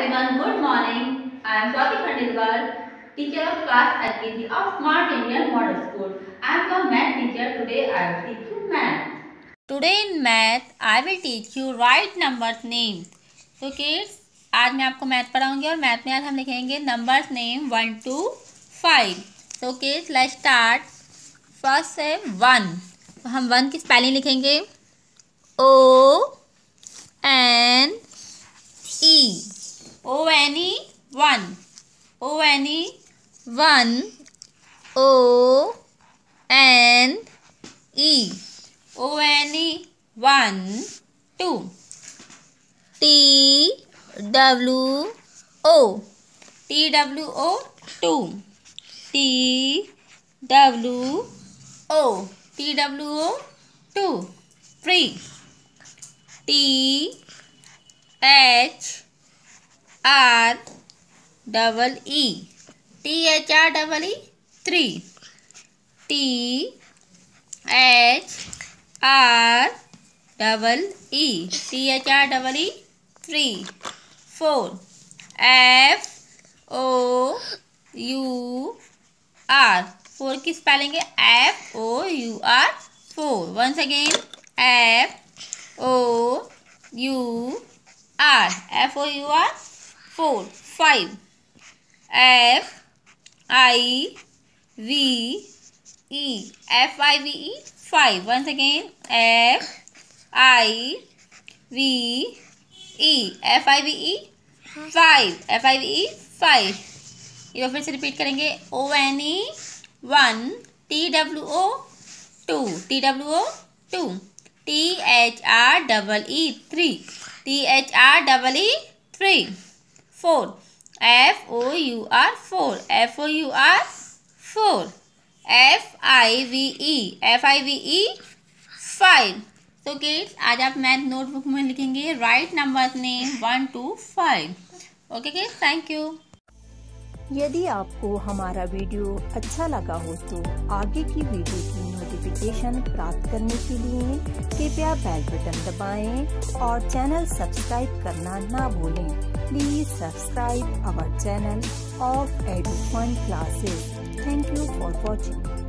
Everyone good morning I am Swati Khandelwal teacher of class LKG of Smart Indian Model School I am your math teacher today I will teach you math today in math I will teach you write numbers name so kids आज मैं आपको math पढ़ाऊँगी और math में आज हम लिखेंगे numbers name 1 to 5 so kids let's start first है 1 तो हम वन की स्पेलिंग लिखेंगे. O N E. O N E one. O N E one. O N E. O N E one two. T W O. T W O two. T W O. T W O two. Three. T H R double E T H R double E three T H R double E T H R double E three four F O U R four की spelling है F O U R four once again F O U R F O U R four five F I V E F I V E five once again F I V E F I V E five F I V E five ये फिर से repeat करेंगे. O N E one T W O two T W O two T H R double E three T H R double E three four F O U R four F O U R four F I V E F I V E five तो kids आज आप math notebook में लिखेंगे write number name one to five okay kids thank you यदि आपको हमारा video अच्छा लगा हो तो आगे की वीडियो की नोटिफिकेशन प्राप्त करने के लिए कृपया बेल बटन दबाएँ और चैनल सब्सक्राइब करना ना भूलें। Please subscribe our channel of Edu Fund Classes. Thank you for watching.